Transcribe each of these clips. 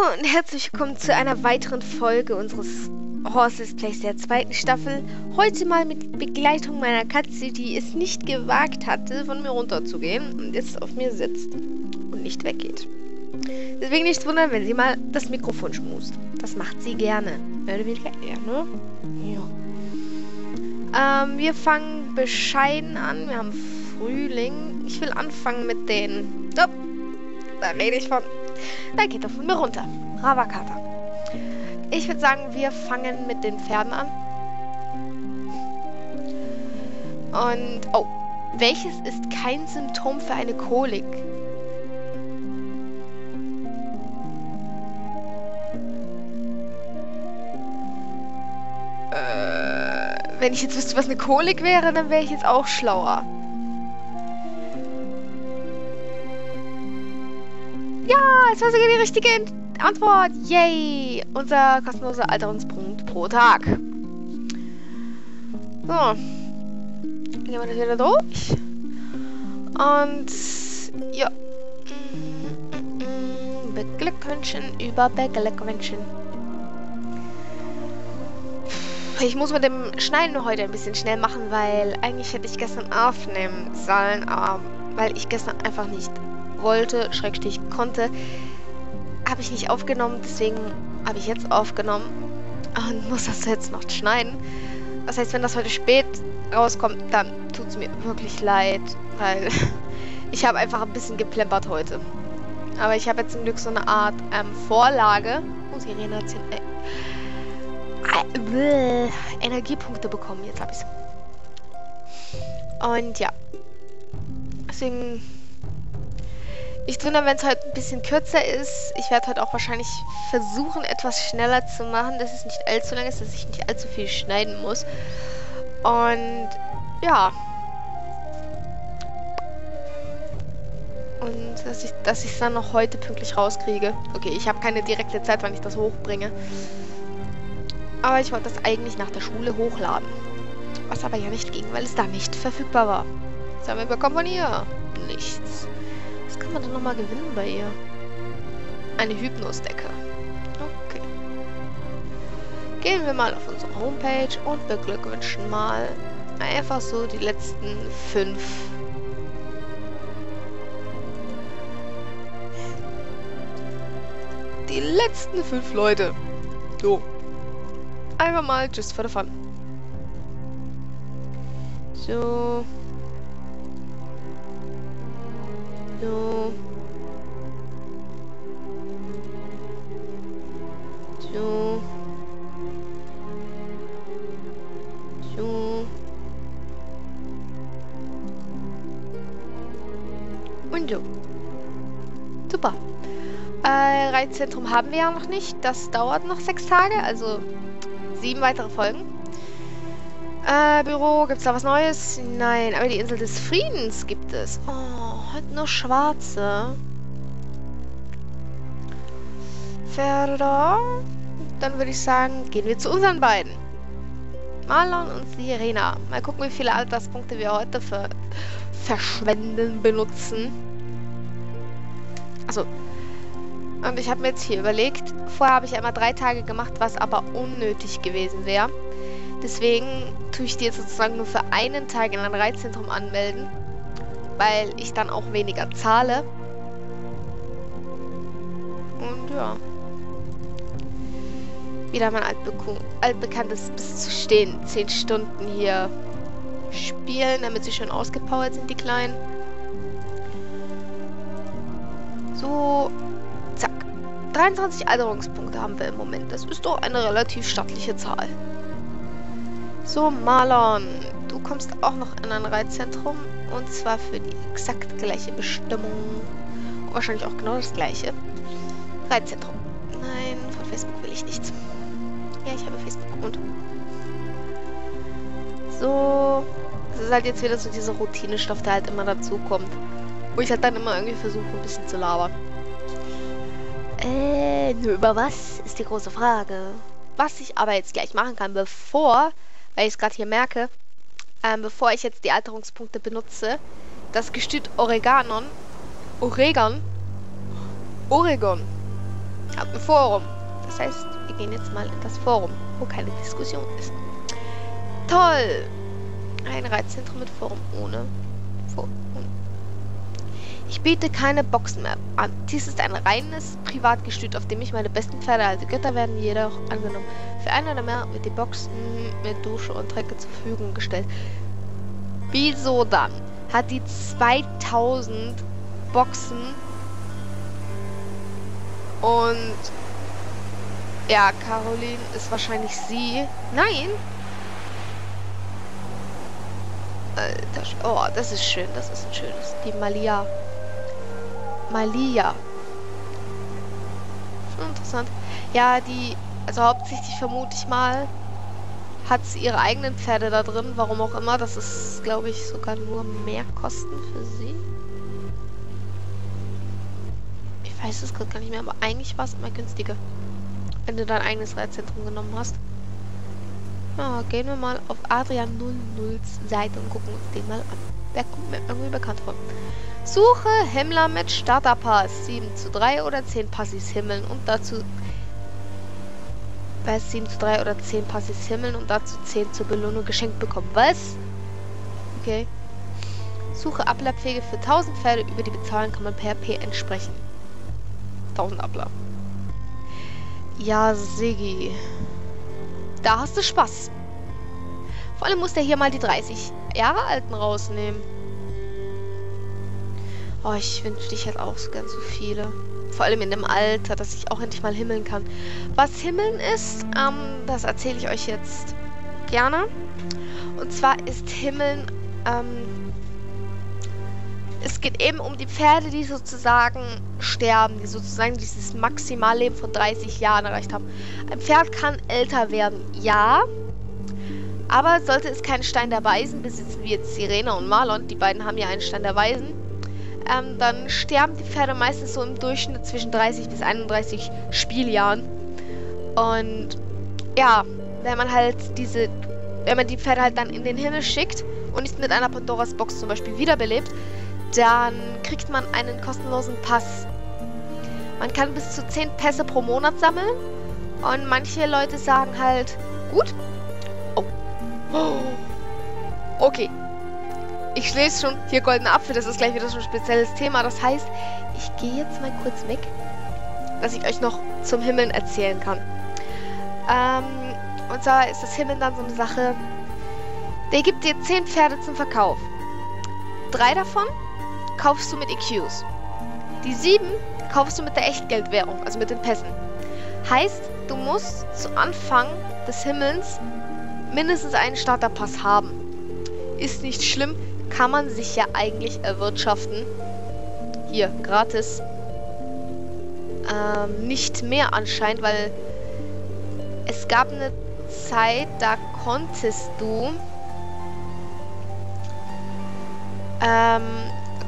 Hallo und herzlich willkommen zu einer weiteren Folge unseres Horses Place der zweiten Staffel. Heute mal mit Begleitung meiner Katze, die es nicht gewagt hatte, von mir runterzugehen und jetzt auf mir sitzt und nicht weggeht. Deswegen nichts wundern, wenn sie mal das Mikrofon schmust. Das macht sie gerne. Mehr oder weniger gerne. Ja. Ähm, wir fangen bescheiden an. Wir haben Frühling. Ich will anfangen mit den... Oh, da rede ich von... Da geht er von mir runter. Ravakata. Ich würde sagen, wir fangen mit den Pferden an. Und, oh, welches ist kein Symptom für eine Kolik? Äh, wenn ich jetzt wüsste, was eine Kolik wäre, dann wäre ich jetzt auch schlauer. Ja, es war sogar die richtige Antwort. Yay! Unser kostenloser Alterungspunkt pro Tag. So. Gehen wir das wieder durch. Und ja. Beglückwünschen über Beglückwünschen. Ich muss mit dem Schneiden heute ein bisschen schnell machen, weil eigentlich hätte ich gestern aufnehmen sollen, aber weil ich gestern einfach nicht wollte, Schrägstrich konnte, habe ich nicht aufgenommen. Deswegen habe ich jetzt aufgenommen und muss das jetzt noch schneiden. Das heißt, wenn das heute spät rauskommt, dann tut es mir wirklich leid, weil ich habe einfach ein bisschen geplempert heute. Aber ich habe jetzt zum Glück so eine Art ähm, Vorlage. Muss ich Regeneration... Äh, äh, Energiepunkte bekommen. Jetzt habe ich es. Und ja. Deswegen ich wundere, wenn es heute ein bisschen kürzer ist. Ich werde heute auch wahrscheinlich versuchen, etwas schneller zu machen, dass es nicht allzu lang ist, dass ich nicht allzu viel schneiden muss. Und ja. Und dass ich dass es dann noch heute pünktlich rauskriege. Okay, ich habe keine direkte Zeit, wann ich das hochbringe. Aber ich wollte das eigentlich nach der Schule hochladen. Was aber ja nicht ging, weil es da nicht verfügbar war. Was haben wir bekommen von ihr? Nichts kann man denn nochmal gewinnen bei ihr? Eine Hypnosdecke. Okay. Gehen wir mal auf unsere Homepage und beglückwünschen mal einfach so die letzten fünf. Die letzten fünf Leute. So. Einfach mal just for the fun. So. So. So. So. Und so. Super. Äh, Reizzentrum haben wir ja noch nicht. Das dauert noch sechs Tage, also sieben weitere Folgen. Äh, Büro, gibt's da was Neues? Nein, aber die Insel des Friedens gibt es. Oh halt nur schwarze. Pferde da. Dann würde ich sagen, gehen wir zu unseren beiden. Marlon und Sirena. Mal gucken, wie viele Alterspunkte wir heute für verschwenden benutzen. Also, und ich habe mir jetzt hier überlegt, vorher habe ich einmal drei Tage gemacht, was aber unnötig gewesen wäre. Deswegen tue ich die jetzt sozusagen nur für einen Tag in ein Reizzentrum anmelden weil ich dann auch weniger zahle. Und ja. Wieder mein altbekanntes bis zu stehen. 10 Stunden hier spielen, damit sie schön ausgepowert sind, die Kleinen. So, zack. 23 Alterungspunkte haben wir im Moment. Das ist doch eine relativ stattliche Zahl. So, Marlon, du kommst auch noch in ein Reitzentrum. Und zwar für die exakt gleiche Bestimmung. Wahrscheinlich auch genau das gleiche. Reitzentrum. Nein, von Facebook will ich nichts. Ja, ich habe Facebook und. So. Das ist halt jetzt wieder so dieser Routinestoff, der halt immer dazu kommt. Wo ich halt dann immer irgendwie versuche, ein bisschen zu labern. Äh, nur über was ist die große Frage. Was ich aber jetzt gleich machen kann, bevor, weil ich es gerade hier merke, ähm, bevor ich jetzt die Alterungspunkte benutze, das Gestüt Oreganon, Oregon, Oregon, Hab ein Forum. Das heißt, wir gehen jetzt mal in das Forum, wo keine Diskussion ist. Toll! Ein Reizzentrum mit Forum ohne Forum. Ich biete keine Boxen mehr an. Dies ist ein reines Privatgestüt, auf dem ich meine besten Pferde halte. Götter werden jedoch angenommen. Für ein oder mehr wird die Boxen mit Dusche und Trecke zur Verfügung gestellt. Wieso dann? Hat die 2000 Boxen und ja, Caroline ist wahrscheinlich sie. Nein! Alter, oh, das ist schön, das ist ein schönes. Die Malia. Malia. Schon interessant. Ja, die, also hauptsächlich vermute ich mal, hat sie ihre eigenen Pferde da drin, warum auch immer. Das ist, glaube ich, sogar nur mehr Kosten für sie. Ich weiß es gerade gar nicht mehr, aber eigentlich war es immer günstiger, wenn du dein eigenes Reitzentrum genommen hast. Ja, gehen wir mal auf Adrian 00s Seite und gucken uns den mal an. Der kommt mir irgendwie bekannt vor. Suche Himmler mit Starterpass. 7 zu 3 oder 10 Passis himmeln und dazu bei 7 zu 3 oder 10 Passis himmeln und dazu 10 zur Belohnung geschenkt bekommen. Was? Okay. Suche Ablerpflege für 1000 Pferde. Über die bezahlen kann man per P entsprechen. 1000 Abler. Ja, Sigi. Da hast du Spaß. Vor allem muss der hier mal die 30 Jahre Alten rausnehmen. Oh, ich wünschte, ich hätte auch so ganz so viele. Vor allem in dem Alter, dass ich auch endlich mal himmeln kann. Was Himmeln ist, ähm, das erzähle ich euch jetzt gerne. Und zwar ist Himmeln, ähm, es geht eben um die Pferde, die sozusagen sterben, die sozusagen dieses Maximalleben von 30 Jahren erreicht haben. Ein Pferd kann älter werden, ja. Aber sollte es keinen Stein der Weisen besitzen, wie jetzt Sirena und Marlon, die beiden haben ja einen Stein der Weisen, ähm, dann sterben die Pferde meistens so im Durchschnitt zwischen 30 bis 31 Spieljahren. Und ja, wenn man halt diese, wenn man die Pferde halt dann in den Himmel schickt und nicht mit einer Pandoras Box zum Beispiel wiederbelebt, dann kriegt man einen kostenlosen Pass. Man kann bis zu 10 Pässe pro Monat sammeln. Und manche Leute sagen halt, gut. Oh. oh. Okay, ich lese schon hier goldene Apfel, das ist gleich wieder so ein spezielles Thema. Das heißt, ich gehe jetzt mal kurz weg, dass ich euch noch zum Himmeln erzählen kann. Ähm, und zwar ist das Himmeln dann so eine Sache, der gibt dir 10 Pferde zum Verkauf. Drei davon kaufst du mit EQs. Die sieben kaufst du mit der Echtgeldwährung, also mit den Pässen. Heißt, du musst zu Anfang des Himmelns mindestens einen Starterpass haben. Ist nicht schlimm, kann man sich ja eigentlich erwirtschaften. Hier, gratis. Ähm, nicht mehr anscheinend, weil es gab eine Zeit, da konntest du ähm,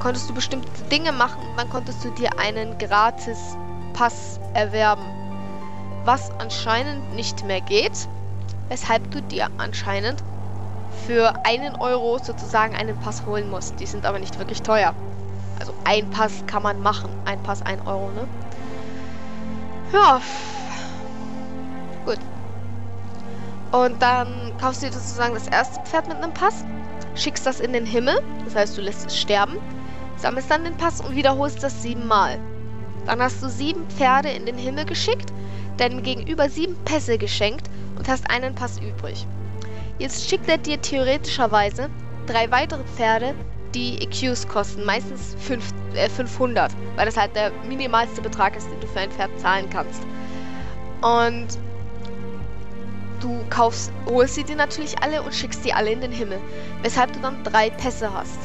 konntest du bestimmte Dinge machen und dann konntest du dir einen gratis Pass erwerben. Was anscheinend nicht mehr geht, weshalb du dir anscheinend für einen Euro sozusagen einen Pass holen musst. Die sind aber nicht wirklich teuer. Also ein Pass kann man machen. Ein Pass, ein Euro, ne? Ja. Gut. Und dann kaufst du dir sozusagen das erste Pferd mit einem Pass, schickst das in den Himmel, das heißt, du lässt es sterben, sammelst dann den Pass und wiederholst das siebenmal. Dann hast du sieben Pferde in den Himmel geschickt, deinem Gegenüber sieben Pässe geschenkt und hast einen Pass übrig. Jetzt schickt er dir theoretischerweise drei weitere Pferde, die EQs kosten, meistens fünf, äh, 500, weil das halt der minimalste Betrag ist, den du für ein Pferd zahlen kannst. Und du kaufst, holst sie dir natürlich alle und schickst die alle in den Himmel, weshalb du dann drei Pässe hast.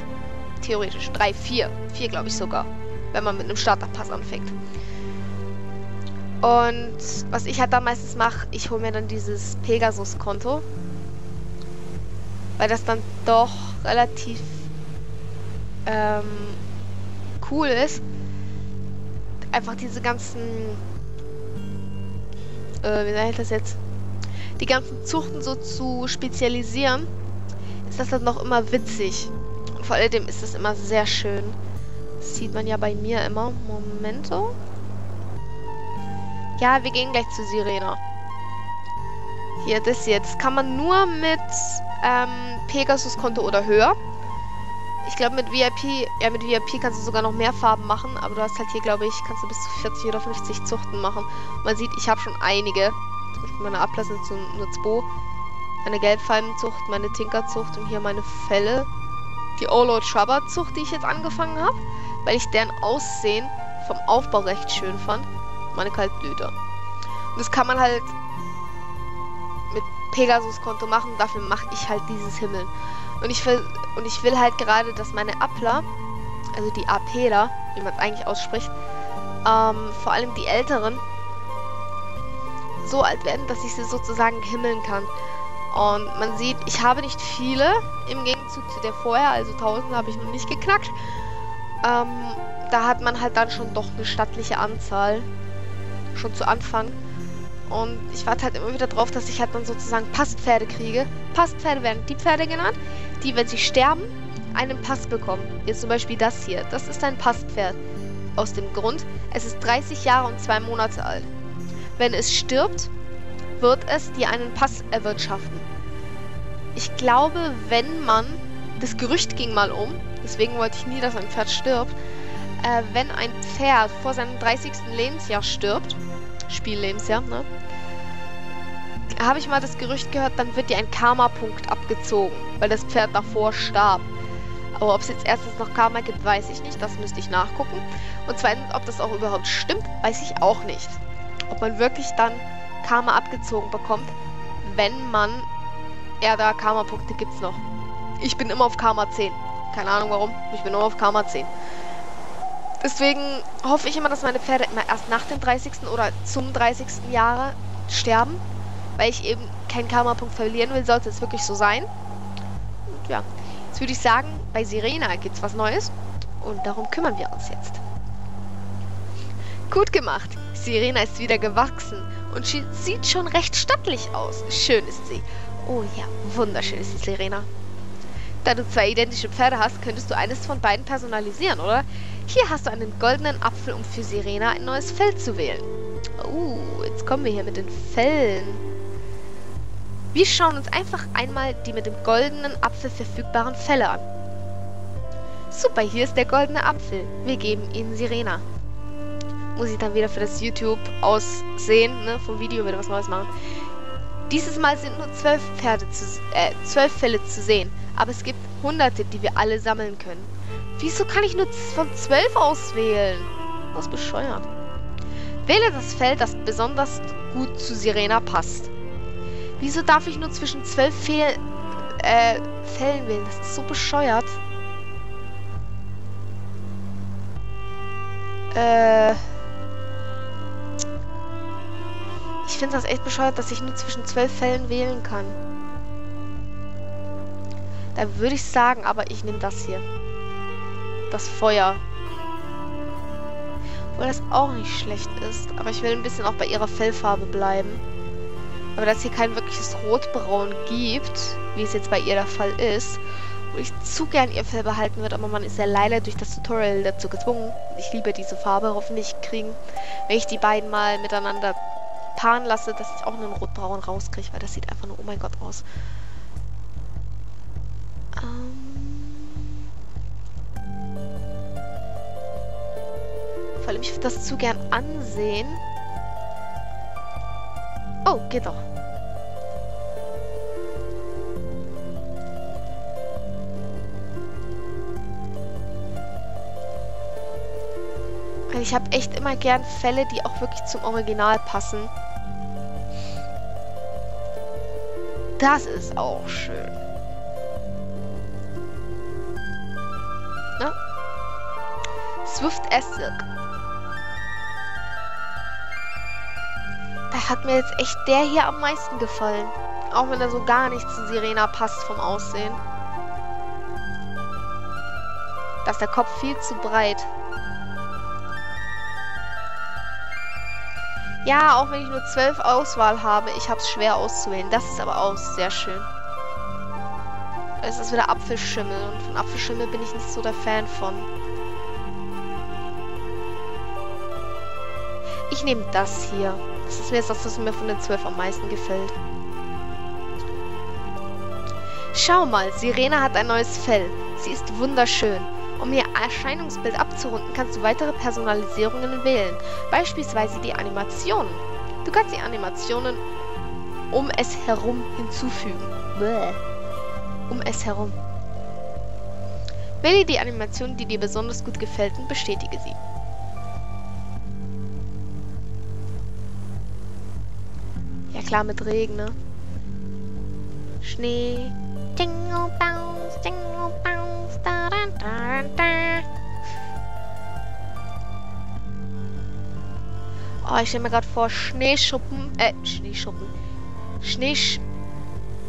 Theoretisch, drei, vier, vier glaube ich sogar, wenn man mit einem Starterpass anfängt. Und was ich halt dann meistens mache, ich hole mir dann dieses Pegasus-Konto weil das dann doch relativ ähm, cool ist. Einfach diese ganzen, äh, wie nennt das jetzt? Die ganzen Zuchten so zu spezialisieren, ist das dann noch immer witzig. Und vor allem ist das immer sehr schön. Das sieht man ja bei mir immer. Momento. Ja, wir gehen gleich zu Sirena. Hier, das. Das kann man nur mit ähm, Pegasus-Konto oder höher. Ich glaube mit VIP, ja mit VIP kannst du sogar noch mehr Farben machen, aber du hast halt hier, glaube ich, kannst du bis zu 40 oder 50 Zuchten machen. Man sieht, ich habe schon einige. Zum Beispiel meine Ablasse sind nur zwei. Meine Gelbfalmenzucht, meine Tinkerzucht und hier meine Felle. Die Overlord Shrubber Zucht, die ich jetzt angefangen habe, weil ich deren Aussehen vom Aufbau recht schön fand. Meine Kaltblüter. Und das kann man halt mit Pegasus-Konto machen. Dafür mache ich halt dieses Himmeln. Und ich will, und ich will halt gerade, dass meine Appler, also die APler, wie man es eigentlich ausspricht, ähm, vor allem die älteren, so alt werden, dass ich sie sozusagen himmeln kann. Und man sieht, ich habe nicht viele im Gegenzug zu der vorher, also 1000 habe ich noch nicht geknackt. Ähm, da hat man halt dann schon doch eine stattliche Anzahl. Schon zu Anfang. Und ich warte halt immer wieder drauf, dass ich halt dann sozusagen Passpferde kriege. Passpferde werden die Pferde genannt, die, wenn sie sterben, einen Pass bekommen. Jetzt zum Beispiel das hier. Das ist ein Passpferd. Aus dem Grund, es ist 30 Jahre und 2 Monate alt. Wenn es stirbt, wird es dir einen Pass erwirtschaften. Ich glaube, wenn man, das Gerücht ging mal um, deswegen wollte ich nie, dass ein Pferd stirbt, äh, wenn ein Pferd vor seinem 30. Lebensjahr stirbt, Spiellebensjahr, ne? Habe ich mal das Gerücht gehört, dann wird dir ein Karma-Punkt abgezogen, weil das Pferd davor starb. Aber ob es jetzt erstens noch Karma gibt, weiß ich nicht. Das müsste ich nachgucken. Und zweitens, ob das auch überhaupt stimmt, weiß ich auch nicht. Ob man wirklich dann Karma abgezogen bekommt, wenn man... Ja, da Karma-Punkte gibt es noch. Ich bin immer auf Karma 10. Keine Ahnung warum. Ich bin immer auf Karma 10. Deswegen hoffe ich immer, dass meine Pferde immer erst nach dem 30. oder zum 30. Jahre sterben. Weil ich eben keinen Karma-Punkt verlieren will, sollte es wirklich so sein. Und ja, jetzt würde ich sagen, bei Sirena gibt es was Neues. Und darum kümmern wir uns jetzt. Gut gemacht. Sirena ist wieder gewachsen und sieht schon recht stattlich aus. Schön ist sie. Oh ja, wunderschön ist die Sirena. Da du zwei identische Pferde hast, könntest du eines von beiden personalisieren, oder? Hier hast du einen goldenen Apfel, um für Sirena ein neues Fell zu wählen. Oh, jetzt kommen wir hier mit den Fällen. Wir schauen uns einfach einmal die mit dem goldenen Apfel verfügbaren Fälle an. Super, hier ist der goldene Apfel. Wir geben ihn Sirena. Muss ich dann wieder für das YouTube aussehen, ne, vom Video wieder was Neues machen. Dieses Mal sind nur zwölf Pferde zu, äh, zwölf Fälle zu sehen, aber es gibt hunderte, die wir alle sammeln können. Wieso kann ich nur von 12 auswählen? Was bescheuert. Wähle das Feld, das besonders gut zu Sirena passt. Wieso darf ich nur zwischen 12 Fehl äh, Fällen wählen? Das ist so bescheuert. Äh... Ich finde das echt bescheuert, dass ich nur zwischen 12 Fällen wählen kann. Da würde ich sagen, aber ich nehme das hier das Feuer. Obwohl das auch nicht schlecht ist. Aber ich will ein bisschen auch bei ihrer Fellfarbe bleiben. Aber dass hier kein wirkliches Rotbraun gibt, wie es jetzt bei ihr der Fall ist, wo ich zu gern ihr Fell behalten wird, aber man ist ja leider durch das Tutorial dazu gezwungen. Ich liebe diese Farbe, hoffentlich kriegen, wenn ich die beiden mal miteinander paaren lasse, dass ich auch einen Rotbraun rauskriege, weil das sieht einfach nur, oh mein Gott, aus. Ähm Vor allem, ich das zu gern ansehen. Oh, geht doch. Ich habe echt immer gern Fälle, die auch wirklich zum Original passen. Das ist auch schön. Na? Swift S-Silk. Hat mir jetzt echt der hier am meisten gefallen. Auch wenn er so gar nicht zu Sirena passt vom Aussehen. Da ist der Kopf viel zu breit. Ja, auch wenn ich nur zwölf Auswahl habe, ich habe es schwer auszuwählen. Das ist aber auch sehr schön. Es ist wieder Apfelschimmel und von Apfelschimmel bin ich nicht so der Fan von. Ich nehme das hier. Das ist mir das, was mir von den zwölf am meisten gefällt. Schau mal, Sirene hat ein neues Fell. Sie ist wunderschön. Um ihr Erscheinungsbild abzurunden, kannst du weitere Personalisierungen wählen. Beispielsweise die Animationen. Du kannst die Animationen um es herum hinzufügen. Bäh. Um es herum. Wähle die Animation, die dir besonders gut gefällt und bestätige sie. Klar, mit Regen, ne? Schnee. Jingle bells, jingle bells, da da da da. Oh, ich stelle mir gerade vor, Schneeschuppen, äh, Schneeschuppen. Schneesch...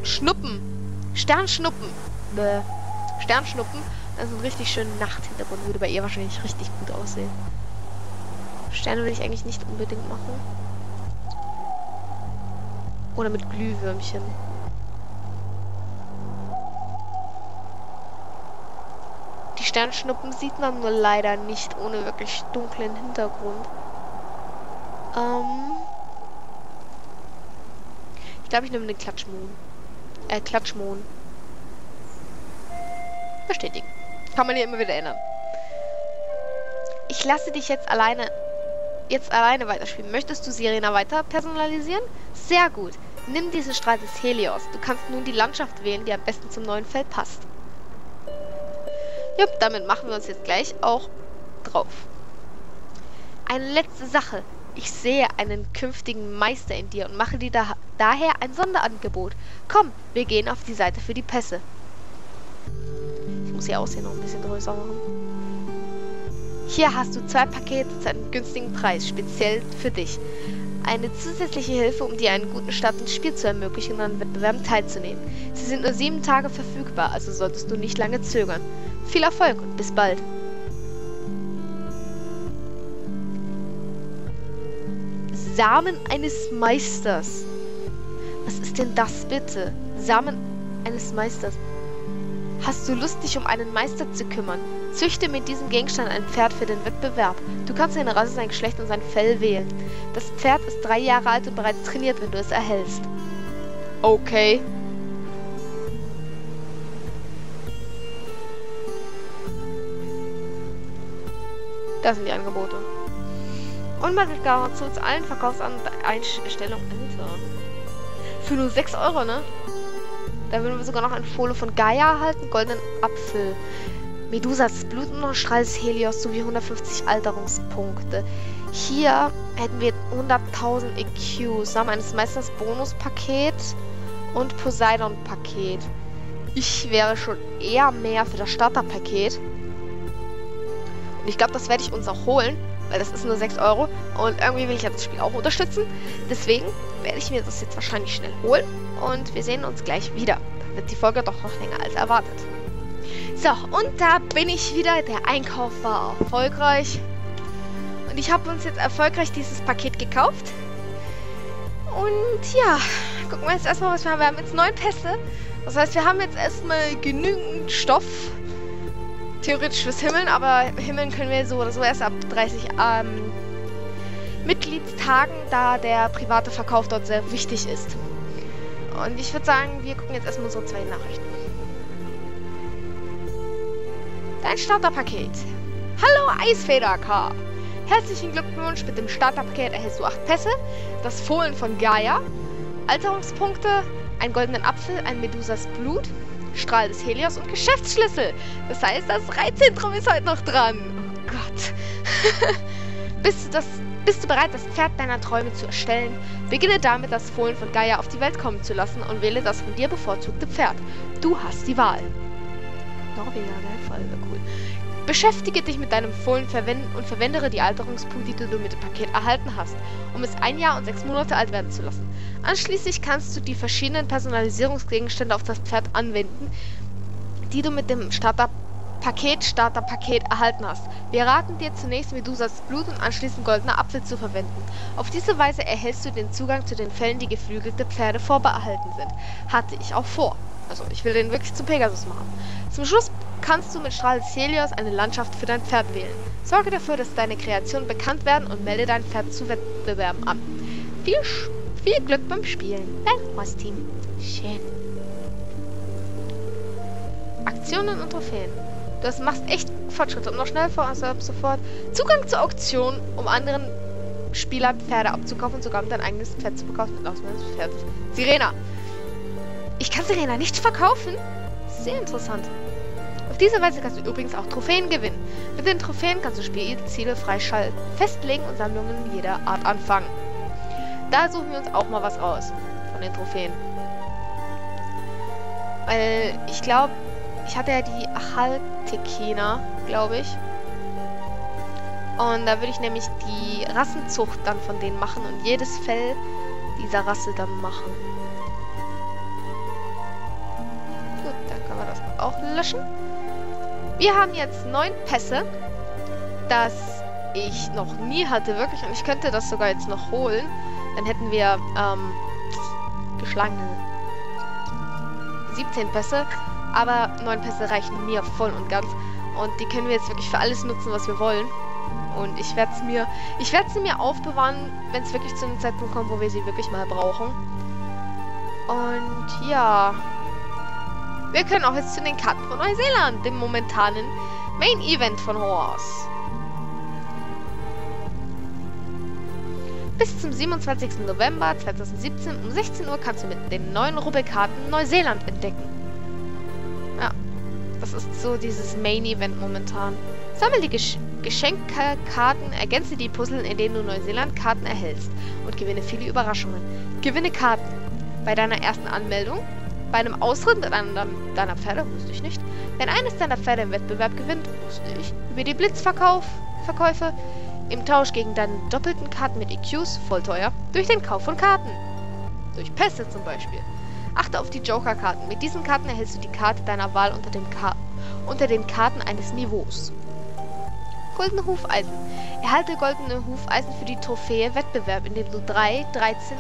Schnuppen. Sternschnuppen. Bäh. Sternschnuppen. Das ist ein richtig schöner Nachthintergrund. Würde bei ihr wahrscheinlich richtig gut aussehen. Sterne will ich eigentlich nicht unbedingt machen. Oder mit Glühwürmchen. Die Sternschnuppen sieht man nur leider nicht ohne wirklich dunklen Hintergrund. Ähm ich glaube, ich nehme den Klatschmohn. Äh, Klatschmohn. Bestätigen. Kann man hier immer wieder ändern. Ich lasse dich jetzt alleine jetzt alleine weiterspielen. Möchtest du Sirena weiter personalisieren? Sehr gut. Nimm diesen Strahl des Helios. Du kannst nun die Landschaft wählen, die am besten zum neuen Feld passt. Jupp, damit machen wir uns jetzt gleich auch drauf. Eine letzte Sache. Ich sehe einen künftigen Meister in dir und mache dir da daher ein Sonderangebot. Komm, wir gehen auf die Seite für die Pässe. Ich muss ihr Aussehen noch ein bisschen größer machen. Hier hast du zwei Pakete zu einem günstigen Preis, speziell für dich. Eine zusätzliche Hilfe, um dir einen guten Start ins Spiel zu ermöglichen und an Wettbewerben teilzunehmen. Sie sind nur sieben Tage verfügbar, also solltest du nicht lange zögern. Viel Erfolg und bis bald. Samen eines Meisters. Was ist denn das bitte? Samen eines Meisters. Hast du Lust, dich um einen Meister zu kümmern? Züchte mit diesem Gegenstand ein Pferd für den Wettbewerb. Du kannst seine Rasse, sein Geschlecht und sein Fell wählen. Das Pferd ist drei Jahre alt und bereits trainiert, wenn du es erhältst. Okay. Das sind die Angebote. Und man hat Garantie zu allen Verkaufseinstellungen. Alter. Für nur 6 Euro, ne? Da würden wir sogar noch ein Folie von Gaia erhalten, goldenen Apfel. Medusas Blut und Strahls Helios sowie 150 Alterungspunkte. Hier hätten wir 100.000 EQ, samt eines Meisters Bonuspaket und Poseidon-Paket. Ich wäre schon eher mehr für das Starterpaket. Und ich glaube, das werde ich uns auch holen weil das ist nur 6 Euro und irgendwie will ich ja das Spiel auch unterstützen. Deswegen werde ich mir das jetzt wahrscheinlich schnell holen und wir sehen uns gleich wieder. Dann wird die Folge doch noch länger als erwartet. So, und da bin ich wieder. Der Einkauf war erfolgreich. Und ich habe uns jetzt erfolgreich dieses Paket gekauft. Und ja, gucken wir jetzt erstmal, was wir haben. Wir haben jetzt neun Pässe. Das heißt, wir haben jetzt erstmal genügend Stoff theoretisch fürs Himmeln, aber Himmeln können wir so oder so erst ab 30 ähm, Mitgliedstagen, da der private Verkauf dort sehr wichtig ist. Und ich würde sagen, wir gucken jetzt erstmal unsere zwei Nachrichten. Dein Starterpaket. Hallo Eisfeder K. Herzlichen Glückwunsch, mit dem Starterpaket erhältst du 8 Pässe, das Fohlen von Gaia, Alterungspunkte, einen goldenen Apfel, ein Medusas Blut, Strahl des Helios und Geschäftsschlüssel. Das heißt, das Reitzentrum ist heute noch dran. Oh Gott. bist, du das, bist du bereit, das Pferd deiner Träume zu erstellen? Beginne damit, das Fohlen von Gaia auf die Welt kommen zu lassen und wähle das von dir bevorzugte Pferd. Du hast die Wahl. Norweger, ne? Voll cool. Beschäftige dich mit deinem Fohlen und verwende die Alterungspunkte, die du mit dem Paket erhalten hast, um es ein Jahr und sechs Monate alt werden zu lassen. Anschließend kannst du die verschiedenen Personalisierungsgegenstände auf das Pferd anwenden, die du mit dem Starter-Paket Starter-Paket erhalten hast. Wir raten dir zunächst Medusas Blut und anschließend goldener Apfel zu verwenden. Auf diese Weise erhältst du den Zugang zu den Fällen, die geflügelte Pferde vorbehalten sind. Hatte ich auch vor. Also ich will den wirklich zu Pegasus machen. Zum Schluss kannst du mit Strahl Helios eine Landschaft für dein Pferd wählen. Sorge dafür, dass deine Kreationen bekannt werden und melde dein Pferd zu Wettbewerben an. Viel, viel Glück beim Spielen. Dein Team. Schön. Aktionen und Trophäen. Du machst echt Fortschritte und noch schnell vor, ab sofort Zugang zur Auktion, um anderen Spielern Pferde abzukaufen und sogar um dein eigenes Pferd zu bekommen. Mit Ausnahme des. Sirena. Ich kann Sirena nicht verkaufen? Sehr interessant. Auf diese Weise kannst du übrigens auch Trophäen gewinnen. Mit den Trophäen kannst du Spielziele freischalten, festlegen und Sammlungen jeder Art anfangen. Da suchen wir uns auch mal was raus von den Trophäen. Weil ich glaube, ich hatte ja die Achaltekena, glaube ich. Und da würde ich nämlich die Rassenzucht dann von denen machen und jedes Fell dieser Rasse dann machen. Gut, dann können wir das auch löschen. Wir haben jetzt neun Pässe, das ich noch nie hatte, wirklich. Und ich könnte das sogar jetzt noch holen. Dann hätten wir ähm, geschlagene 17 Pässe. Aber neun Pässe reichen mir voll und ganz. Und die können wir jetzt wirklich für alles nutzen, was wir wollen. Und ich werde es mir, ich werde sie mir aufbewahren, wenn es wirklich zu einem Zeitpunkt kommt, wo wir sie wirklich mal brauchen. Und ja, wir können auch jetzt zu den Karten von Neuseeland, dem momentanen Main Event von Horse. Bis zum 27. November 2017 um 16 Uhr kannst du mit den neuen Rubbelkarten Neuseeland entdecken. Ja, das ist so dieses Main Event momentan. Sammel die Gesch Geschenkkarten, ergänze die Puzzle, in denen du Neuseeland-Karten erhältst und gewinne viele Überraschungen. Gewinne Karten bei deiner ersten Anmeldung, bei einem Ausritt deiner, deiner Pferde, wusste ich nicht, wenn eines deiner Pferde im Wettbewerb gewinnt, wusste ich, über die Blitzverkäufe, im Tausch gegen deine doppelten Karten mit EQs, voll teuer, durch den Kauf von Karten. Durch Pässe zum Beispiel. Achte auf die Joker-Karten. Mit diesen Karten erhältst du die Karte deiner Wahl unter, dem Ka unter den Karten eines Niveaus. Goldene Hufeisen. Erhalte goldene Hufeisen für die Trophäe Wettbewerb, indem du 3, 13,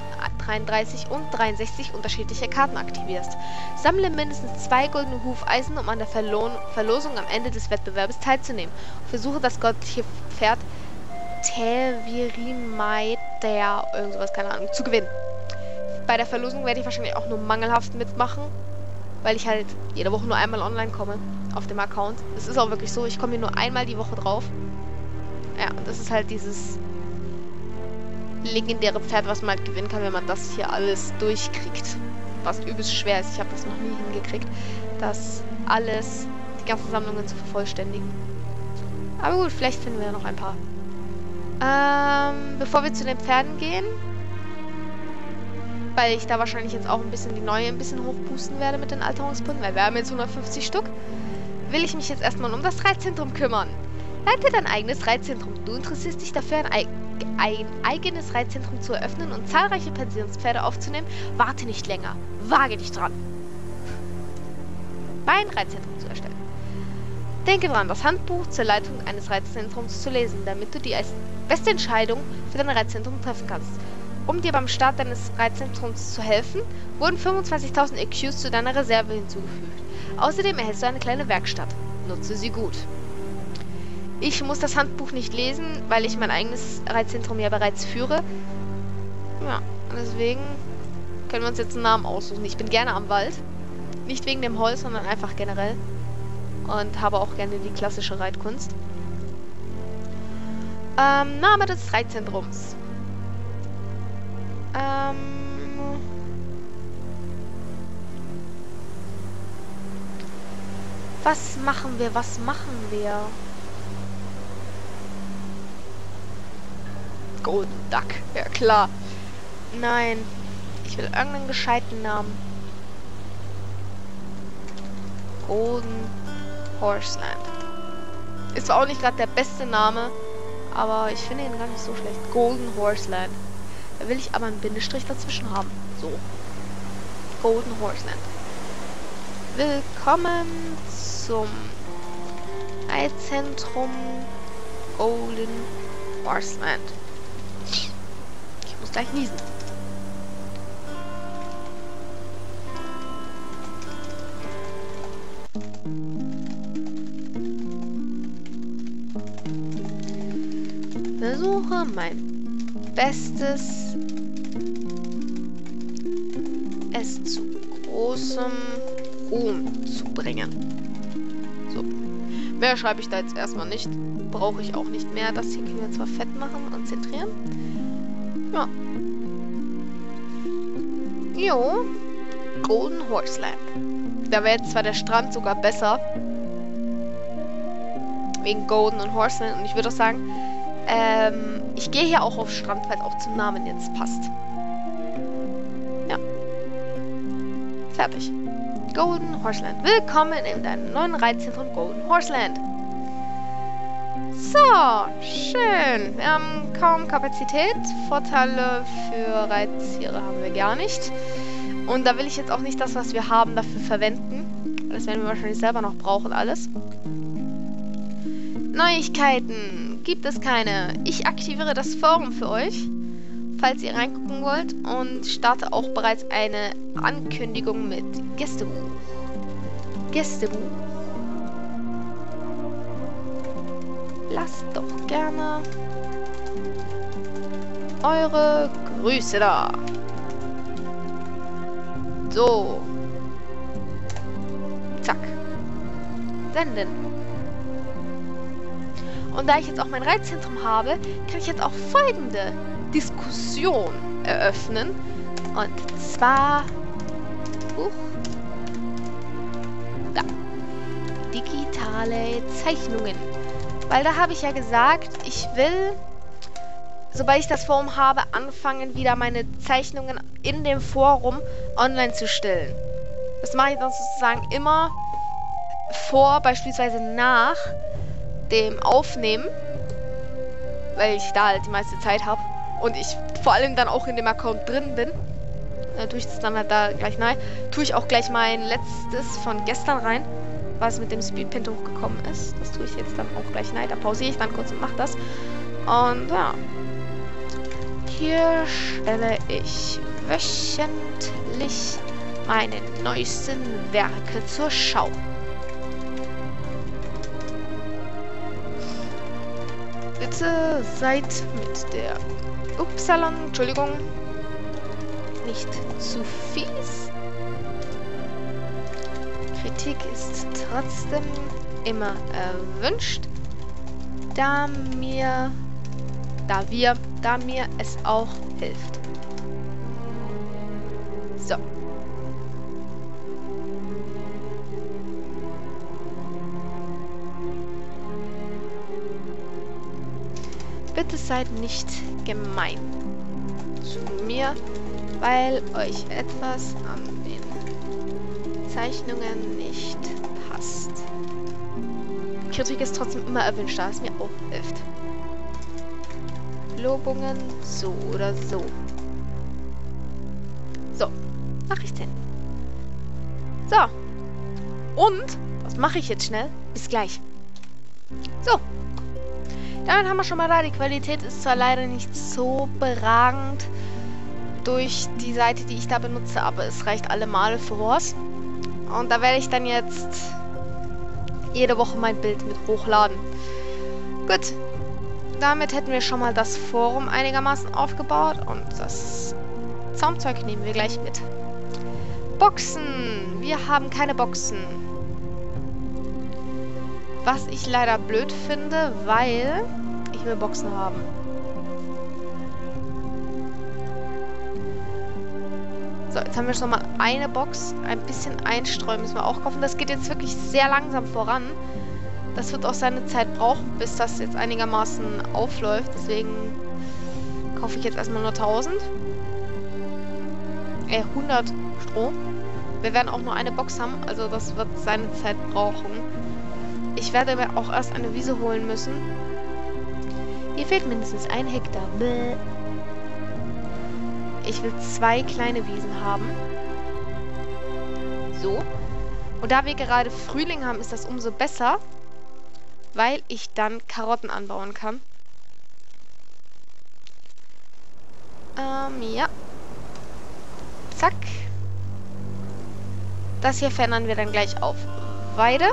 33 und 63 unterschiedliche Karten aktivierst. Sammle mindestens zwei goldene Hufeisen, um an der Verlo Verlosung am Ende des Wettbewerbs teilzunehmen. Versuche das göttliche Pferd Telvirimaider, irgendwas, keine Ahnung, zu gewinnen. Bei der Verlosung werde ich wahrscheinlich auch nur mangelhaft mitmachen, weil ich halt jede Woche nur einmal online komme auf dem Account. Es ist auch wirklich so, ich komme hier nur einmal die Woche drauf. Ja, und das ist halt dieses legendäre Pferd, was man halt gewinnen kann, wenn man das hier alles durchkriegt. Was übelst schwer ist. Ich habe das noch nie hingekriegt, das alles, die ganzen Sammlungen zu vervollständigen. Aber gut, vielleicht finden wir ja noch ein paar. Ähm, bevor wir zu den Pferden gehen, weil ich da wahrscheinlich jetzt auch ein bisschen die neue ein bisschen hochpusten werde mit den Alterungspunkten, weil wir haben jetzt 150 Stück, will ich mich jetzt erstmal um das Reitzentrum kümmern. Leite dein eigenes Reitzentrum. Du interessierst dich dafür, ein, ein eigenes Reitzentrum zu eröffnen und zahlreiche Pensionspferde aufzunehmen? Warte nicht länger. Wage dich dran. Mein Reitzentrum zu erstellen. Denke dran, das Handbuch zur Leitung eines Reitzentrums zu lesen, damit du die beste Entscheidung für dein Reitzentrum treffen kannst. Um dir beim Start deines Reitzentrums zu helfen, wurden 25.000 EQs zu deiner Reserve hinzugefügt. Außerdem erhältst du eine kleine Werkstatt. Nutze sie gut. Ich muss das Handbuch nicht lesen, weil ich mein eigenes Reitzentrum ja bereits führe. Ja, deswegen können wir uns jetzt einen Namen aussuchen. Ich bin gerne am Wald. Nicht wegen dem Holz, sondern einfach generell. Und habe auch gerne die klassische Reitkunst. Ähm, Name des Reitzentrums. Ähm... Was machen wir? Was machen wir? Golden Duck. Ja, klar. Nein. Ich will irgendeinen gescheiten Namen. Golden Horseland. Ist zwar auch nicht gerade der beste Name, aber ich finde ihn gar nicht so schlecht. Golden Horseland. Da will ich aber einen Bindestrich dazwischen haben. So. Golden Horseland. Willkommen zum Eizentrum Golden Horseland gleich niesen. Versuche mein Bestes, es zu großem Ruhm zu bringen. So. Mehr schreibe ich da jetzt erstmal nicht. Brauche ich auch nicht mehr. Das hier können wir zwar fett machen und zentrieren. Ja. Jo. Golden Horse Lamp. Da wäre jetzt zwar der Strand sogar besser. Wegen Golden und Horseland. Und ich würde auch sagen, ähm, ich gehe hier auch auf Strand, weil es auch zum Namen jetzt passt. Ja. Fertig. Golden Horseland. Willkommen in deinem neuen Reitzentrum Golden Horseland. So, schön. Wir haben kaum Kapazität. Vorteile für Reittiere haben wir gar nicht. Und da will ich jetzt auch nicht das, was wir haben, dafür verwenden. Das werden wir wahrscheinlich selber noch brauchen, alles. Neuigkeiten gibt es keine. Ich aktiviere das Forum für euch, falls ihr reingucken wollt. Und starte auch bereits eine Ankündigung mit Gästebuch. Gästebuch. Lasst doch gerne eure Grüße da. So. Zack. Senden. Und da ich jetzt auch mein Reizzentrum habe, kann ich jetzt auch folgende Diskussion eröffnen. Und zwar... Huch. Da. Digitale Zeichnungen. Weil da habe ich ja gesagt, ich will, sobald ich das Forum habe, anfangen, wieder meine Zeichnungen in dem Forum online zu stellen. Das mache ich dann sozusagen immer vor, beispielsweise nach dem Aufnehmen, weil ich da halt die meiste Zeit habe und ich vor allem dann auch in dem Account drin bin. Äh, tue ich das dann halt da gleich rein. Tue ich auch gleich mein letztes von gestern rein, was mit dem Speedpint hochgekommen ist. Das tue ich jetzt dann auch gleich rein. Da pausiere ich dann kurz und mache das. Und ja. Hier stelle ich wöchentlich meine neuesten Werke zur Schau. Bitte seid mit der Upsalon, Entschuldigung, nicht zu fies. Kritik ist trotzdem immer erwünscht, da mir, da wir, da mir es auch hilft. Bitte seid nicht gemein zu mir, weil euch etwas an den Zeichnungen nicht passt. Kritik ist trotzdem immer erwünscht, da es mir auch hilft. Lobungen so oder so. So, Nachrichten. So. Und, was mache ich jetzt schnell? Bis gleich. Damit haben wir schon mal da. Die Qualität ist zwar leider nicht so beragend durch die Seite, die ich da benutze, aber es reicht alle Male für was. Und da werde ich dann jetzt jede Woche mein Bild mit hochladen. Gut. Damit hätten wir schon mal das Forum einigermaßen aufgebaut und das Zaumzeug nehmen wir gleich mit. Boxen. Wir haben keine Boxen. Was ich leider blöd finde, weil ich will Boxen haben. So, jetzt haben wir schon mal eine Box. Ein bisschen einstreuen müssen wir auch kaufen. Das geht jetzt wirklich sehr langsam voran. Das wird auch seine Zeit brauchen, bis das jetzt einigermaßen aufläuft. Deswegen kaufe ich jetzt erstmal nur 1000. Äh, 100 Stroh. Wir werden auch nur eine Box haben, also das wird seine Zeit brauchen. Ich werde aber auch erst eine Wiese holen müssen. Hier fehlt mindestens ein Hektar. Bäh. Ich will zwei kleine Wiesen haben. So. Und da wir gerade Frühling haben, ist das umso besser, weil ich dann Karotten anbauen kann. Ähm, ja. Zack. Das hier verändern wir dann gleich auf Weide.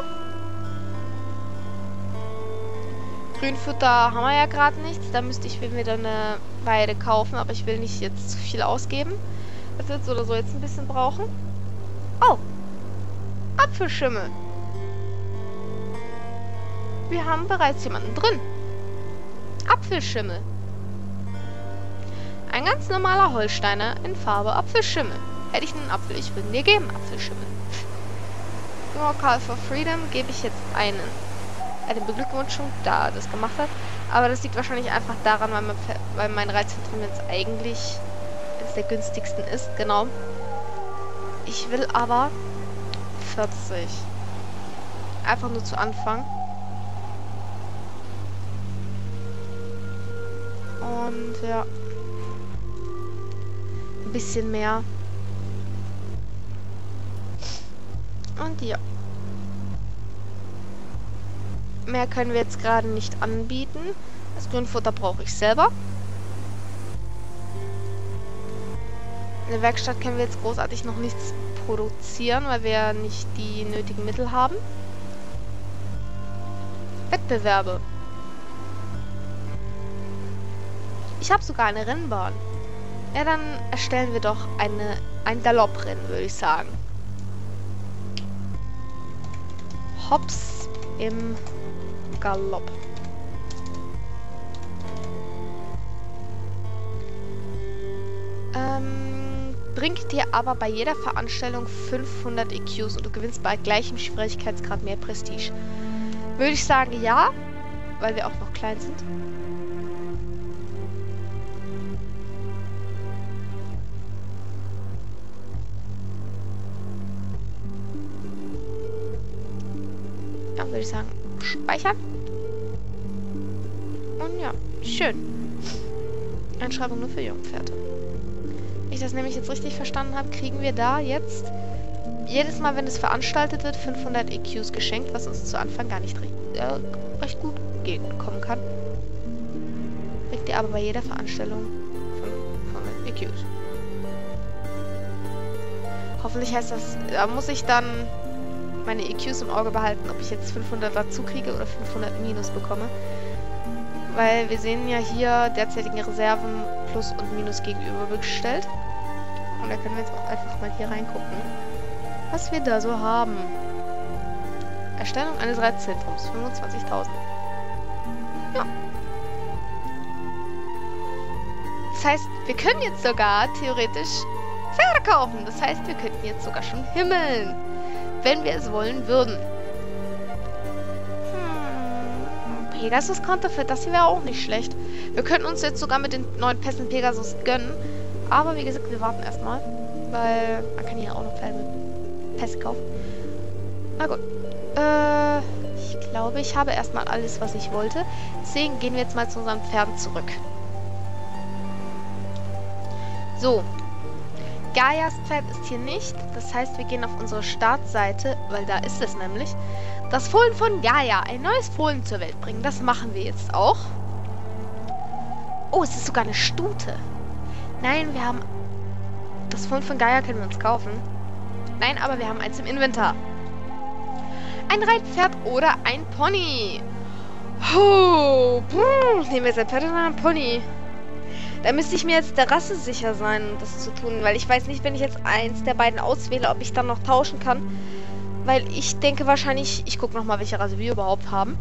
Grünfutter haben wir ja gerade nichts. Da müsste ich mir wieder eine Weide kaufen, aber ich will nicht jetzt zu viel ausgeben. Das wird so oder so jetzt ein bisschen brauchen. Oh! Apfelschimmel. Wir haben bereits jemanden drin. Apfelschimmel. Ein ganz normaler Holsteiner in Farbe Apfelschimmel. Hätte ich einen Apfel, ich würde dir geben, Apfelschimmel. Your Call for Freedom gebe ich jetzt einen eine Beglückwünschung, da das gemacht hat. Aber das liegt wahrscheinlich einfach daran, weil, man, weil mein Reizzentrum jetzt eigentlich eines der günstigsten ist. Genau. Ich will aber 40. Einfach nur zu Anfang. Und ja. Ein bisschen mehr. Und ja. Mehr können wir jetzt gerade nicht anbieten. Das Grünfutter brauche ich selber. In der Werkstatt können wir jetzt großartig noch nichts produzieren, weil wir nicht die nötigen Mittel haben. Wettbewerbe. Ich habe sogar eine Rennbahn. Ja, dann erstellen wir doch eine, ein Galopprennen, würde ich sagen. Hops im Galopp. Ähm, bringt dir aber bei jeder Veranstaltung 500 EQs und du gewinnst bei gleichem Schwierigkeitsgrad mehr Prestige. Würde ich sagen, ja, weil wir auch noch klein sind. Ja, würde ich sagen, speichern. Schön. Einschreibung nur für Jungpferde. Wenn ich das nämlich jetzt richtig verstanden habe, kriegen wir da jetzt jedes Mal, wenn es veranstaltet wird, 500 EQs geschenkt, was uns zu Anfang gar nicht recht, äh, recht gut gehen kommen kann. Kriegt ihr aber bei jeder Veranstaltung 500 EQs. Hoffentlich heißt das, da muss ich dann meine EQs im Auge behalten, ob ich jetzt 500 dazu kriege oder 500 minus bekomme. Weil wir sehen ja hier derzeitigen Reserven plus und minus gegenübergestellt. Und da können wir jetzt auch einfach mal hier reingucken, was wir da so haben. Erstellung eines Reitzentrums, 25.000. Ja. Das heißt, wir können jetzt sogar theoretisch Pferde kaufen. Das heißt, wir könnten jetzt sogar schon himmeln wenn wir es wollen würden. Pegasus-Konto für das hier wäre auch nicht schlecht. Wir könnten uns jetzt sogar mit den neuen Pässen Pegasus gönnen. Aber wie gesagt, wir warten erstmal. Weil man kann hier auch noch mit Pässe kaufen. Na gut. Äh, ich glaube, ich habe erstmal alles, was ich wollte. Deswegen gehen wir jetzt mal zu unseren Pferden zurück. So, Gaias Pferd ist hier nicht. Das heißt, wir gehen auf unsere Startseite, weil da ist es nämlich. Das Fohlen von Gaia, ein neues Fohlen zur Welt bringen. Das machen wir jetzt auch. Oh, es ist sogar eine Stute. Nein, wir haben... Das Fohlen von Gaia können wir uns kaufen. Nein, aber wir haben eins im Inventar. Ein Reitpferd oder ein Pony. Oh, nehmen wir jetzt ein Pferd oder ein Pony? Da müsste ich mir jetzt der Rasse sicher sein, das zu tun. Weil ich weiß nicht, wenn ich jetzt eins der beiden auswähle, ob ich dann noch tauschen kann. Weil ich denke wahrscheinlich, ich gucke nochmal, welche Rasse wir überhaupt haben.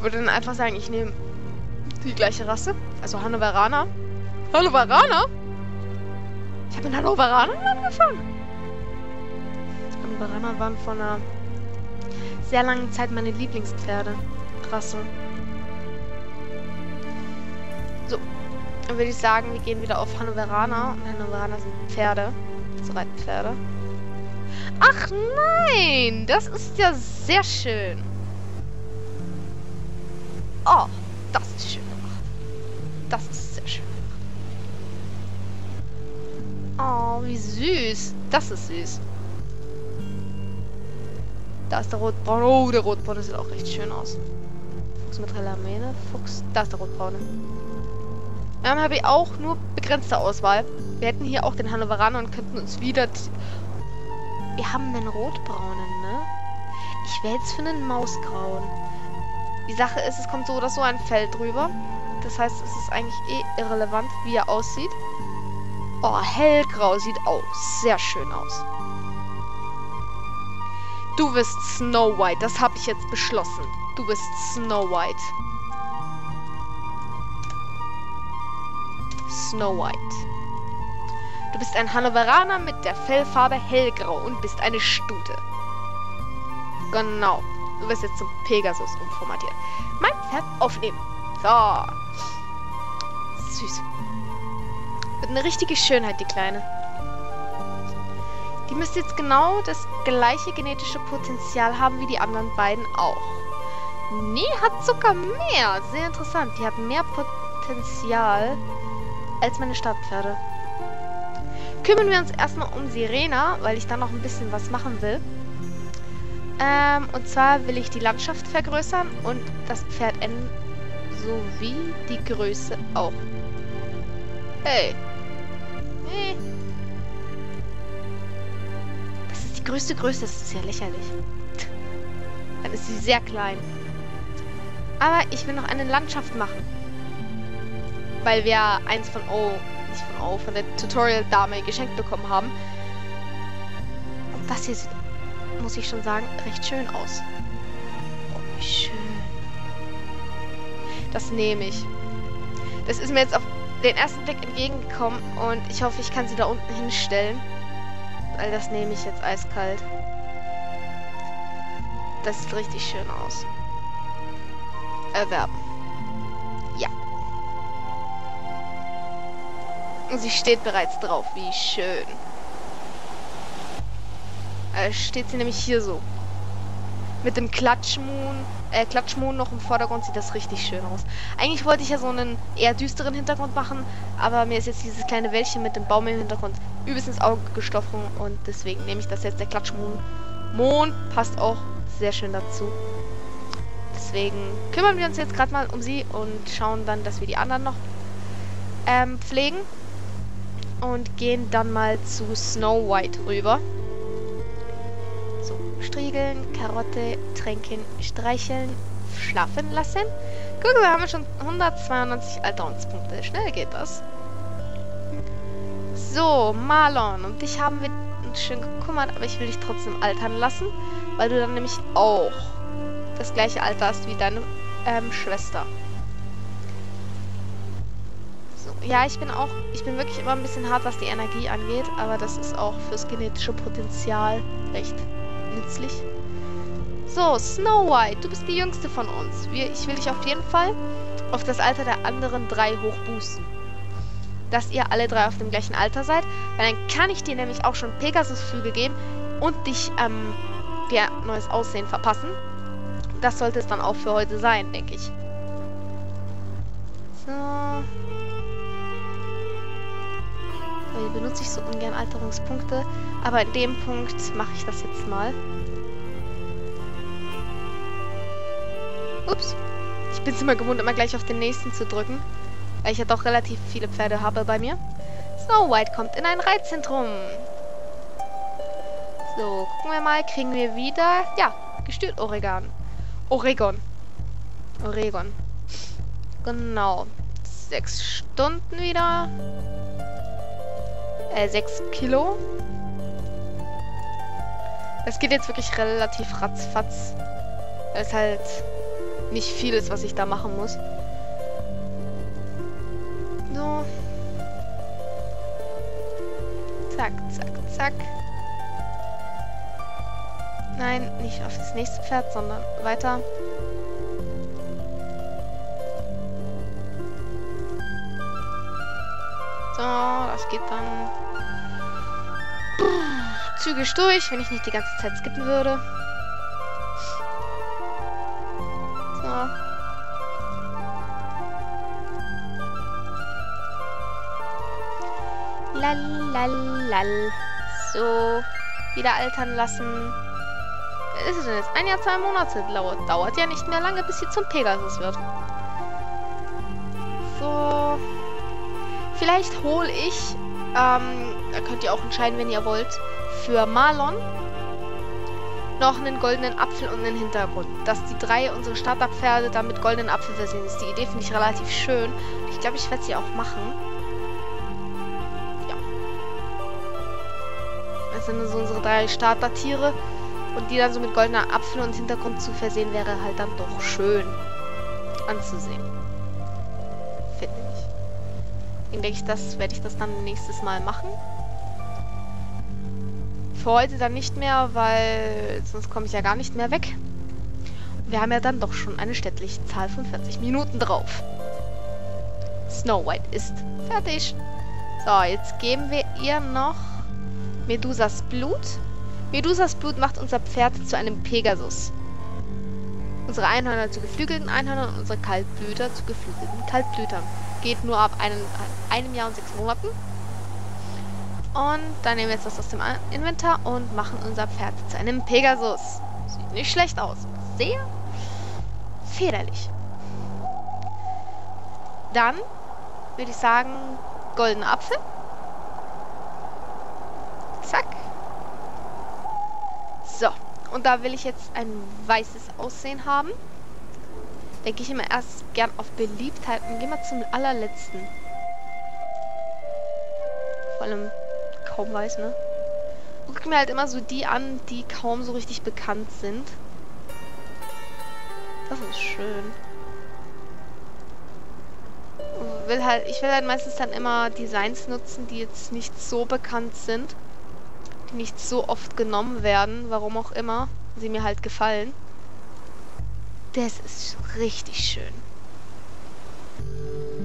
Würde dann einfach sagen, ich nehme die gleiche Rasse. Also Hannoveraner. Hannoveraner? Ich habe in Hannoveraner angefangen. Hannoveraner waren vor einer sehr langen Zeit meine Lieblingspferde. Rasse. Dann würde ich sagen, wir gehen wieder auf Hannoveraner. Und Hannoveraner sind Pferde. So Reitpferde. Ach nein! Das ist ja sehr schön. Oh, das ist schön gemacht. Das ist sehr schön gemacht. Oh, wie süß. Das ist süß. Da ist der Rotbraune. Oh, der Rotbraune sieht auch recht schön aus. Fuchs mit Relamene. Fuchs. Da ist der Rotbraune. Dann habe ich auch nur begrenzte Auswahl. Wir hätten hier auch den Hannoveraner und könnten uns wieder... Wir haben einen rotbraunen, ne? Ich wähle jetzt für einen Mausgrauen. Die Sache ist, es kommt so oder so ein Feld drüber. Das heißt, es ist eigentlich eh irrelevant, wie er aussieht. Oh, hellgrau sieht auch sehr schön aus. Du wirst Snow White. Das habe ich jetzt beschlossen. Du bist Snow White. Snow White. Du bist ein Hannoveraner mit der Fellfarbe hellgrau und bist eine Stute. Genau. Du wirst jetzt zum Pegasus umformatiert. Mein Pferd aufnehmen. So. Süß. Wird eine richtige Schönheit, die Kleine. Die müsste jetzt genau das gleiche genetische Potenzial haben wie die anderen beiden auch. Nee, hat sogar mehr. Sehr interessant. Die hat mehr Potenzial als meine Stadtpferde. Kümmern wir uns erstmal um Sirena, weil ich dann noch ein bisschen was machen will. Ähm, und zwar will ich die Landschaft vergrößern und das Pferd enden sowie die Größe auch. Hey. Hey. Das ist die größte Größe, das ist ja lächerlich. Dann ist sie sehr klein. Aber ich will noch eine Landschaft machen. Weil wir eins von O, nicht von O, von der Tutorial-Dame geschenkt bekommen haben. Und das hier sieht muss ich schon sagen, recht schön aus. Oh, wie schön. Das nehme ich. Das ist mir jetzt auf den ersten Blick entgegengekommen und ich hoffe, ich kann sie da unten hinstellen. Weil das nehme ich jetzt eiskalt. Das sieht richtig schön aus. Erwerben. Sie steht bereits drauf. Wie schön äh, steht sie nämlich hier so. Mit dem Klatschmoon, äh, Klatschmoon noch im Vordergrund sieht das richtig schön aus. Eigentlich wollte ich ja so einen eher düsteren Hintergrund machen, aber mir ist jetzt dieses kleine Wäldchen mit dem Baum im Hintergrund übelst ins Auge gestochen und deswegen nehme ich das jetzt. Der Klatschmoon Mond passt auch sehr schön dazu. Deswegen kümmern wir uns jetzt gerade mal um sie und schauen dann, dass wir die anderen noch ähm, pflegen. Und gehen dann mal zu Snow White rüber. Striegeln, Karotte, tränken, streicheln, schlafen lassen. Guck, wir haben schon 192 Alterungspunkte. Schnell geht das. So, Marlon. Und dich haben wir uns schön gekümmert, aber ich will dich trotzdem altern lassen, weil du dann nämlich auch das gleiche Alter hast wie deine ähm, Schwester. Ja, ich bin auch, ich bin wirklich immer ein bisschen hart, was die Energie angeht, aber das ist auch fürs genetische Potenzial recht nützlich. So, Snow White, du bist die jüngste von uns. Wir, ich will dich auf jeden Fall auf das Alter der anderen drei hochboosten. Dass ihr alle drei auf dem gleichen Alter seid. Weil dann kann ich dir nämlich auch schon Pegasus-Flüge geben und dich ähm, dir neues Aussehen verpassen. Das sollte es dann auch für heute sein, denke ich. So. Weil benutze ich so ungern Alterungspunkte. Aber in dem Punkt mache ich das jetzt mal. Ups. Ich bin es immer gewohnt, immer gleich auf den nächsten zu drücken. Weil ich ja doch relativ viele Pferde habe bei mir. Snow White kommt in ein Reitzentrum. So, gucken wir mal. Kriegen wir wieder... Ja, gestört Oregon. Oregon. Oregon. Genau. Sechs Stunden wieder. Äh, sechs Kilo. Es geht jetzt wirklich relativ ratzfatz. Es halt nicht vieles, was ich da machen muss. So. Zack, zack, zack. Nein, nicht auf das nächste Pferd, sondern weiter. So, das geht dann zügig durch, wenn ich nicht die ganze Zeit skippen würde. Lalalal. So. Wieder altern lassen. Was ist es denn jetzt? Ein Jahr, zwei Monate dauert. Dauert ja nicht mehr lange, bis sie zum Pegasus wird. So. Vielleicht hole ich, ähm, da könnt ihr auch entscheiden, wenn ihr wollt, für Marlon noch einen goldenen Apfel und einen Hintergrund. Dass die drei unsere Starterpferde dann mit goldenen Apfel versehen ist. Die Idee finde ich relativ schön. Ich glaube, ich werde sie auch machen. Ja. Das sind so unsere drei Startertiere. Und die dann so mit goldener Apfel und Hintergrund zu versehen, wäre halt dann doch schön anzusehen. Deswegen denke ich, das werde ich das dann nächstes Mal machen. Für heute dann nicht mehr, weil sonst komme ich ja gar nicht mehr weg. Wir haben ja dann doch schon eine städtliche Zahl von 40 Minuten drauf. Snow White ist fertig. So, jetzt geben wir ihr noch Medusas Blut. Medusas Blut macht unser Pferd zu einem Pegasus. Unsere Einhörner zu geflügelten Einhörnern und unsere Kaltblüter zu geflügelten Kaltblütern. Geht nur ab einem, einem Jahr und sechs Monaten. Und dann nehmen wir jetzt das aus dem Inventar und machen unser Pferd zu einem Pegasus. Sieht nicht schlecht aus. Sehr federlich. Dann würde ich sagen, goldener Apfel. Zack. So, und da will ich jetzt ein weißes Aussehen haben. Gehe ich immer erst gern auf Beliebtheit und gehe mal zum allerletzten. Vor allem kaum weiß, ne? Guck mir halt immer so die an, die kaum so richtig bekannt sind. Das ist schön. Will halt, ich will halt meistens dann immer Designs nutzen, die jetzt nicht so bekannt sind nicht so oft genommen werden, warum auch immer. Sie mir halt gefallen. Das ist richtig schön.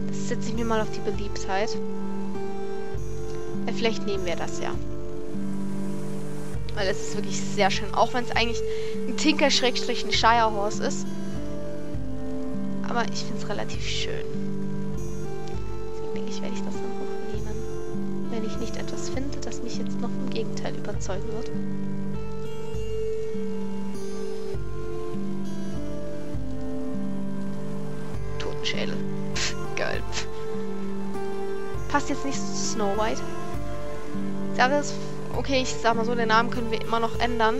Das setze ich mir mal auf die Beliebtheit. Ja, vielleicht nehmen wir das ja. Weil es ist wirklich sehr schön. Auch wenn es eigentlich ein Tinker-ein Shire-Horse ist. Aber ich finde es relativ schön. Deswegen denke ich, werde ich das dann auch nehmen. Wenn ich nicht etwas finde, das mich jetzt noch im Gegenteil überzeugen wird. Passt jetzt nicht zu Snow White. Sache ist, okay, ich sag mal so, den Namen können wir immer noch ändern.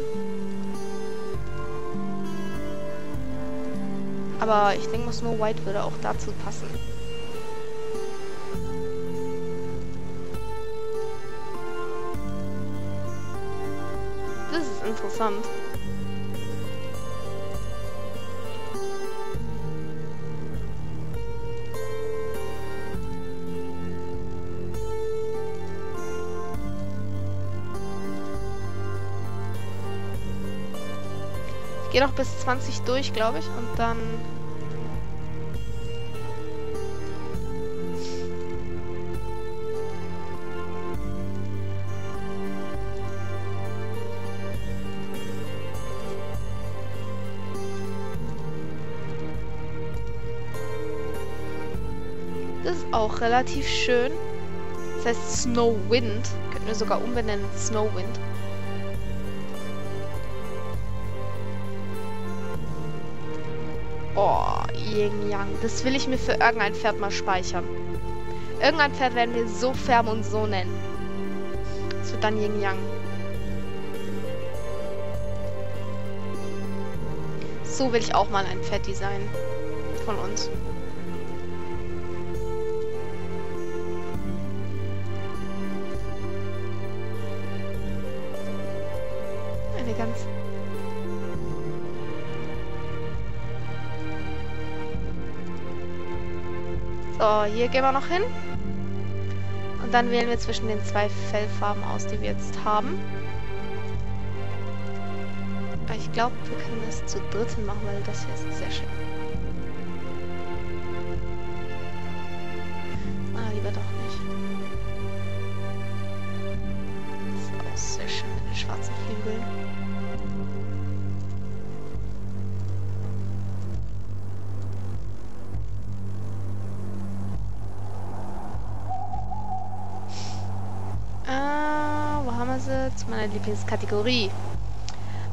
Aber ich denke mal, Snow White würde auch dazu passen. interessant. Gehe noch bis 20 durch, glaube ich, und dann auch relativ schön. Das heißt Snow Wind. Könnten wir sogar umbenennen. Snow Wind. Yin Yang. Das will ich mir für irgendein Pferd mal speichern. Irgendein Pferd werden wir so färben und so nennen. Das wird dann Yin Yang. So will ich auch mal ein Pferd designen. Von uns. Hier gehen wir noch hin. Und dann wählen wir zwischen den zwei Fellfarben aus, die wir jetzt haben. ich glaube, wir können das zu dritten machen, weil das hier ist sehr schön. Ah, lieber doch nicht. Das ist auch sehr schön mit den schwarzen Flügeln. Zu meiner Lieblingskategorie.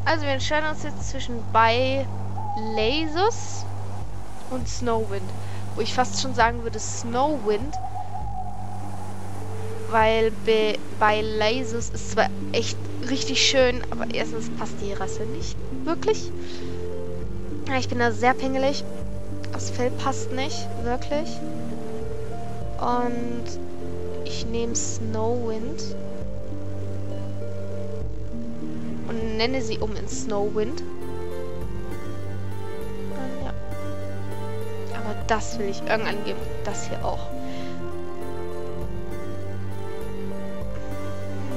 Also wir entscheiden uns jetzt zwischen bei Lasus und Snowwind. Wo ich fast schon sagen würde Snowwind. Weil bei Lasus ist zwar echt richtig schön, aber erstens passt die Rasse nicht wirklich. Ich bin da sehr pingelig. Das Fell passt nicht, wirklich. Und ich nehme Snowwind. Nenne sie um in Snowwind. Ja. Aber das will ich irgendwann geben. Das hier auch.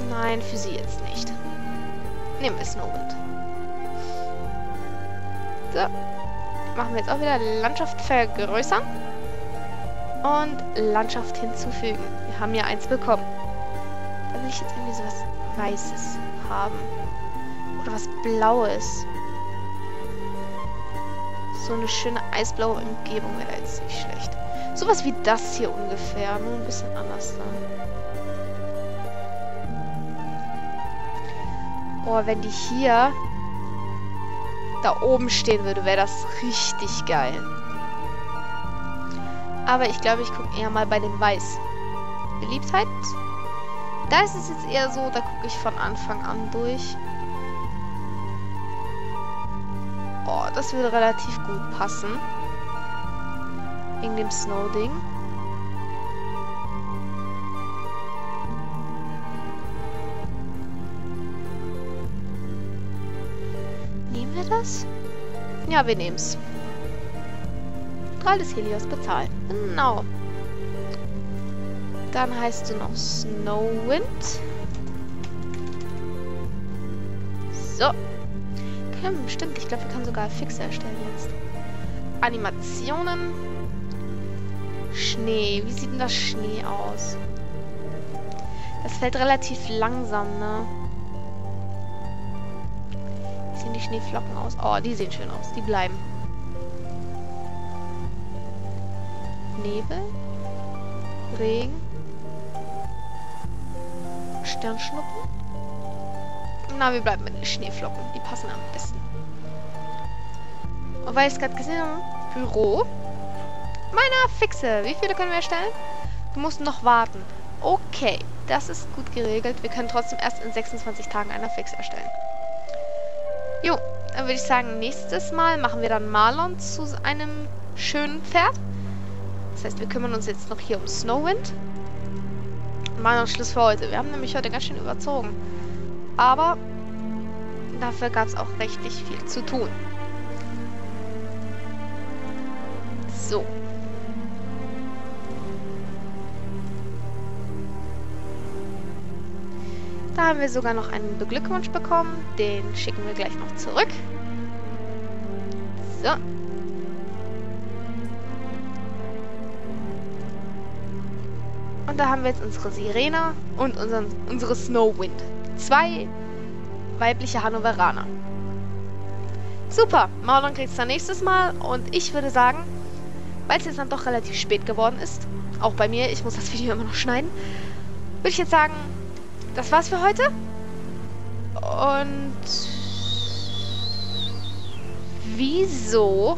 Nein, für sie jetzt nicht. Nehmen wir Snowwind. So. Machen wir jetzt auch wieder Landschaft vergrößern. Und Landschaft hinzufügen. Wir haben ja eins bekommen. Da will ich jetzt irgendwie sowas Weißes haben. Was Blaues. So eine schöne eisblaue Umgebung wäre jetzt nicht schlecht. Sowas wie das hier ungefähr, nur ein bisschen anders da. Oh, wenn die hier da oben stehen würde, wäre das richtig geil. Aber ich glaube, ich gucke eher mal bei dem Weiß. Beliebtheit? Da ist es jetzt eher so, da gucke ich von Anfang an durch. Das würde relativ gut passen. Wegen dem Snow-Ding. das? Ja, wir nehmen's. Strahl des Helios bezahlen. Genau. Dann heißt du noch Snowwind. So. Okay, stimmt. Ich glaube, wir können sogar Fixe erstellen jetzt. Animationen. Schnee. Wie sieht denn das Schnee aus? Das fällt relativ langsam, ne? sehen die Schneeflocken aus? Oh, die sehen schön aus. Die bleiben. Nebel. Regen. Sternschnuppen. Na, wir bleiben mit den Schneeflocken. Die passen am besten. Und weil ich es gerade gesehen habe, Büro. Meiner Fixe. Wie viele können wir erstellen? Du musst noch warten. Okay, das ist gut geregelt. Wir können trotzdem erst in 26 Tagen einer Fix erstellen. Jo, dann würde ich sagen, nächstes Mal machen wir dann Marlon zu einem schönen Pferd. Das heißt, wir kümmern uns jetzt noch hier um Snowwind. Noch Schluss für heute. Wir haben nämlich heute ganz schön überzogen. Aber dafür gab es auch richtig viel zu tun. So. Da haben wir sogar noch einen Beglückwunsch bekommen. Den schicken wir gleich noch zurück. So. Und da haben wir jetzt unsere Sirena und unseren, unsere Snowwind. Zwei weibliche Hannoveraner. Super, Marlon es dann nächstes Mal. Und ich würde sagen, weil es jetzt dann doch relativ spät geworden ist, auch bei mir, ich muss das Video immer noch schneiden, würde ich jetzt sagen, das war's für heute. Und wieso?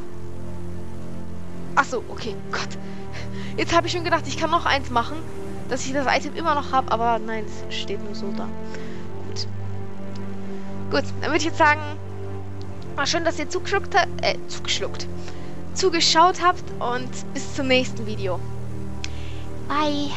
Ach so, okay, Gott. Jetzt habe ich schon gedacht, ich kann noch eins machen, dass ich das Item immer noch habe, aber nein, es steht nur so da. Gut. Dann würde ich jetzt sagen, war schön, dass ihr zugeschluckt äh, zugeschluckt, zugeschaut habt und bis zum nächsten Video. Bye.